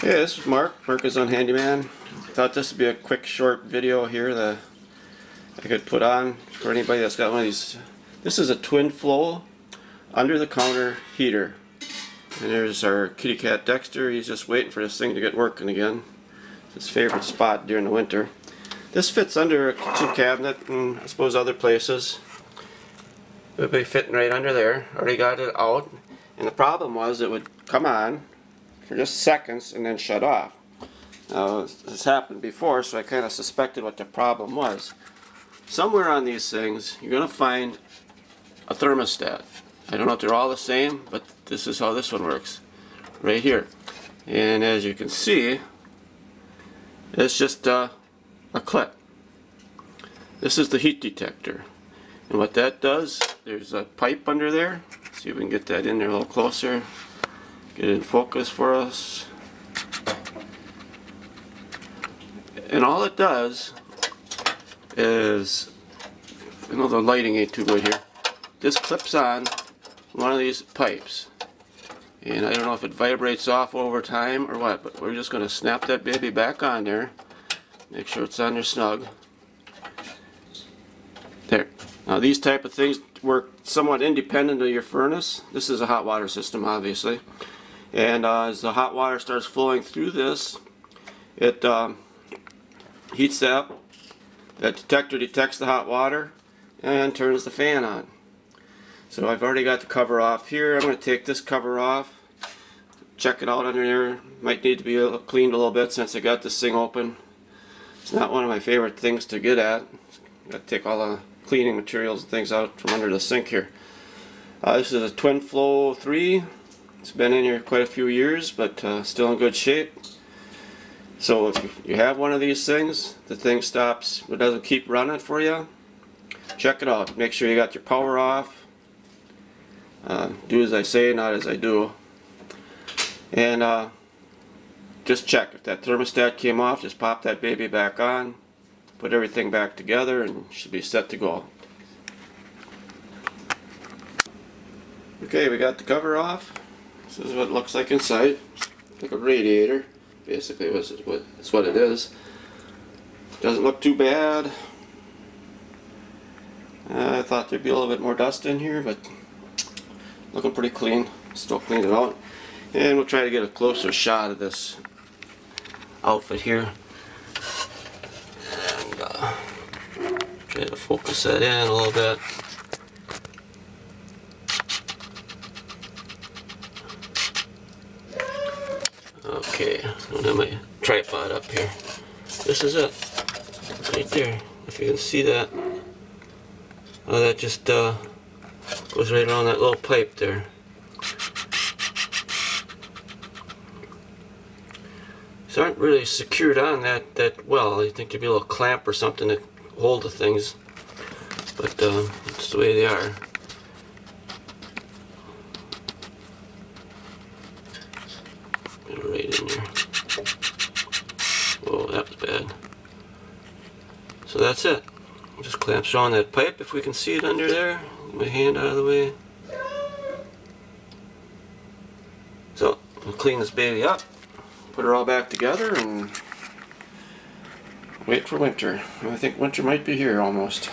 Hey, this is Mark, Mark is on Handyman. Thought this would be a quick short video here that I could put on for anybody that's got one of these. This is a Twin-Flo under the counter heater. And there's our kitty cat Dexter, he's just waiting for this thing to get working again. It's his favorite spot during the winter. This fits under a kitchen cabinet and I suppose other places. It would be fitting right under there. Already got it out. And the problem was it would come on for just seconds and then shut off. Now, this happened before, so I kind of suspected what the problem was. Somewhere on these things, you're going to find a thermostat. I don't know if they're all the same, but this is how this one works. Right here. And as you can see, it's just uh, a clip. This is the heat detector. And what that does, there's a pipe under there. See if we can get that in there a little closer. Get it in focus for us. And all it does is, I know the lighting ain't too good here. This clips on one of these pipes. And I don't know if it vibrates off over time or what, but we're just going to snap that baby back on there. Make sure it's on there snug. There. Now these type of things work somewhat independent of your furnace. This is a hot water system obviously and uh, as the hot water starts flowing through this it um, heats up that detector detects the hot water and turns the fan on. So I've already got the cover off here. I'm going to take this cover off check it out under there. Might need to be cleaned a little bit since I got this thing open. It's not one of my favorite things to get at. Got to take all the cleaning materials and things out from under the sink here. Uh, this is a Twin-Flo 3 it's been in here quite a few years, but uh, still in good shape. So if you have one of these things, the thing stops, it doesn't keep running for you, check it out. Make sure you got your power off. Uh, do as I say, not as I do. And uh, just check. If that thermostat came off, just pop that baby back on, put everything back together, and should be set to go. Okay, we got the cover off. This is what it looks like inside. Like a radiator. Basically, that's what, that's what it is. Doesn't look too bad. Uh, I thought there'd be a little bit more dust in here, but looking pretty clean. Still clean it out. And we'll try to get a closer shot of this outfit here. And, uh, try to focus that in a little bit. Okay, I don't have my tripod up here. This is it. Right there. If you can see that. Oh, that just uh, goes right around that little pipe there. These aren't really secured on that, that well. I think there'd be a little clamp or something to hold the things. But uh, that's the way they are. right in there. Whoa, that was bad. So that's it. Just clamps on that pipe if we can see it under there. my hand out of the way. So, we'll clean this baby up, put her all back together, and wait for winter. I think winter might be here almost.